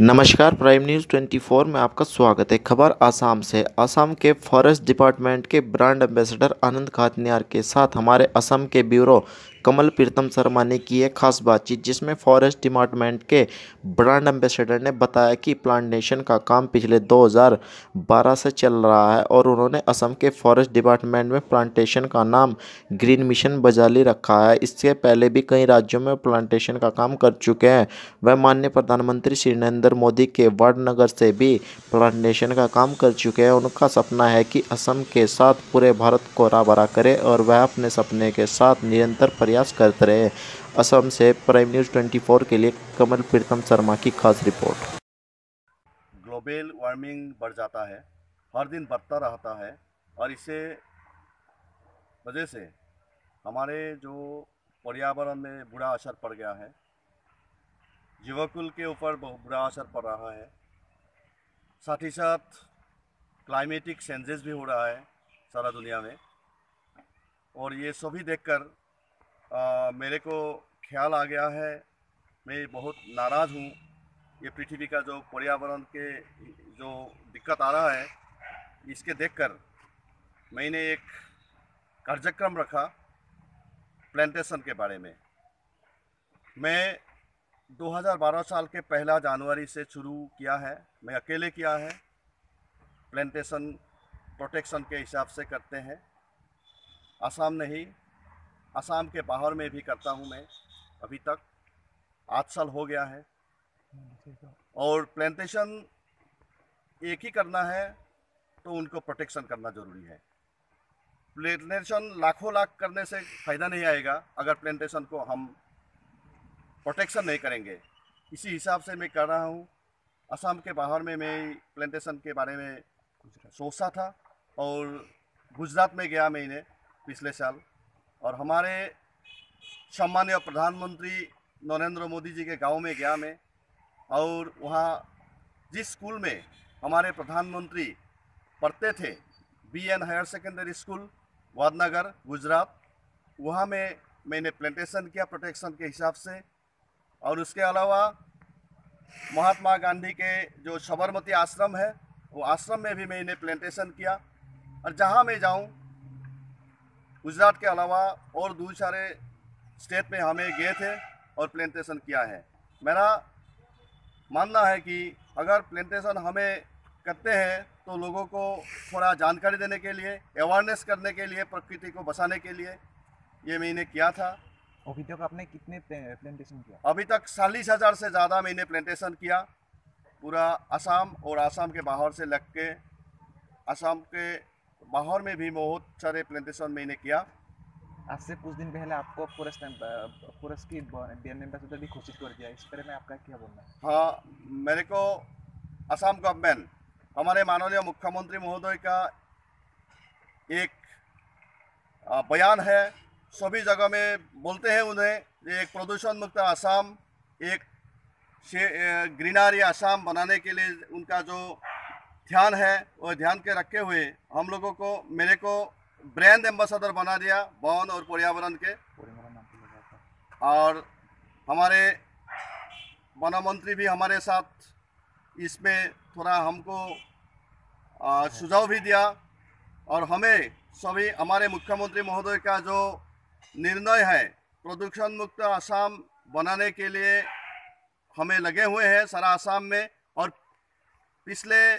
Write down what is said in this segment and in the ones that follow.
नमस्कार, prime news 24 में आपका स्वागत है। खबर आसाम से। आसाम के फॉरेस्ट डिपार्टमेंट के ब्रांड एम्बेसडर आनंद खातनियार के साथ हमारे असम के ब्यूरो कमल प्रीतम शर्मा ने की है खास बातचीत, जिसमें फॉरेस्ट डिपार्टमेंट के ब्रांड एम्बेसडर ने बताया कि प्लांटेशन का काम पिछले 2012 से चल रहा है और उन्होंने असम के फॉरेस्ट डिपार्टमेंट में प्लांटेशन का नाम ग्रीन मिशन बजाली रखा है। इससे पहले भी कई राज्यों में प्लांटेशन का काम कर चुके हैं। वह माननीय प्रधानमंत्री श्री नरेंद्र मोदी के वाडनगर से भी प्लांटेशन का काम कर चुके हैं। उनका सपना है कि असम के साथ पूरे भारत को राबरा करे और वह अपने सपने के साथ निरंतर प्रयास करते रहे। असम से प्राइम न्यूज़ 24 के लिए कमल प्रीतम शर्मा की खास रिपोर्ट। ग्लोबल वार्मिंग बढ़ जाता है, हर दिन बढ़ता रहता है और इसे वजह से हमारे जो पर्यावरण में बुरा असर पड़ गया है जीवकुल के ऊपर बहुत बुरा असर पड़ रहा है। साथ ही साथ क्लाइमेटिक चेंजेस भी हो रहा है सारा दुनिया में। और ये सभी देखकर आ, मेरे को ख्याल आ गया है मैं बहुत नाराज़ हूँ। ये पृथ्वी का जो पर्यावरण के जो दिक्कत आ रहा है इसके देखकर मैंने एक कार्यक्रम रखा प्लांटेशन के बारे में। मैं 2012 साल के पहला जनवरी से शुरू किया है। मैं अकेले किया है। प्लांटेशन, प्रोटेक्शन के हिसाब से करते हैं। आसाम नहीं, आसाम के बाहर में भी करता हूँ मैं अभी तक। आठ साल हो गया है। और प्लांटेशन एक ही करना है तो उनको प्रोटेक्शन करना ज़रूरी है। प्लांटेशन लाखों लाख करने से फ़ायदा नहीं आएगा। अगर प्लांटेशन को हम प्रोटेक्शन नहीं करेंगे। इसी हिसाब से मैं कर रहा हूँ, असम के बाहर में मैं प्लांटेशन के बारे में सोचा था और गुजरात में गया मैंने पिछले साल। और हमारे सम्मान्य प्रधानमंत्री नरेंद्र मोदी जी के गाँव में गया मैं और वहाँ जिस स्कूल में हमारे प्रधानमंत्री पढ़ते थे B N higher secondary school Vadnagar, Gujarat, वहाँ में मैंने प्लांटेशन किया प्रोटेक्शन के हिसाब से। और उसके अलावा महात्मा गांधी के जो साबरमती आश्रम है, वो आश्रम में भी मैंने प्लांटेशन किया। और जहाँ मैं जाऊँ, गुजरात के अलावा और दूसरे सारे स्टेट में हमें गए थे और प्लांटेशन किया है। मेरा मानना है कि अगर प्लांटेशन हमें करते हैं तो लोगों को थोड़ा जानकारी देने के लिए अवेयरनेस करने के लिए, प्रकृति को बचाने के लिए ये मैंने किया था। अभी तक आपने कितने प्लांटेशन किया? अभी तक चालीस हज़ार से ज़्यादा मैंने प्लांटेशन किया। पूरा असम और असम के बाहर से लग के असम के बाहर में भी बहुत सारे प्लांटेशन मैंने किया। आज से कुछ दिन पहले आपको फॉरेस्ट फॉरेस्ट की एम्बेसडर भी घोषित कर दिया। इस बारे में आपका क्या बोलना है? हाँ मेरे को असम गवर्नमेंट हमारे माननीय मुख्यमंत्री महोदय का एक बयान है। सभी जगह में बोलते हैं उन्हें एक प्रदूषण मुक्त आसाम, एक ग्रीनरी आसाम बनाने के लिए उनका जो ध्यान है, वो ध्यान के रखे हुए हम लोगों को, मेरे को ब्रांड एम्बेसडर बना दिया वन और पर्यावरण के। और हमारे वन मंत्री भी हमारे साथ इसमें थोड़ा हमको सुझाव भी दिया। और हमें सभी, हमारे मुख्यमंत्री महोदय का जो निर्णय है। प्रदूषण मुक्त आसाम बनाने के लिए हमें लगे हुए हैं सारा आसाम में और पिछले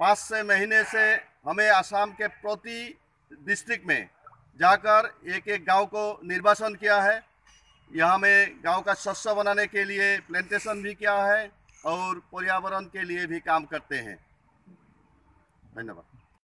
पाँच छः महीने से हमें आसाम के प्रति डिस्ट्रिक्ट में जाकर एक एक गाँव को निर्वाचन किया है। यहाँ में गाँव का शस्य बनाने के लिए प्लांटेशन भी किया है और पर्यावरण के लिए भी काम करते हैं। धन्यवाद।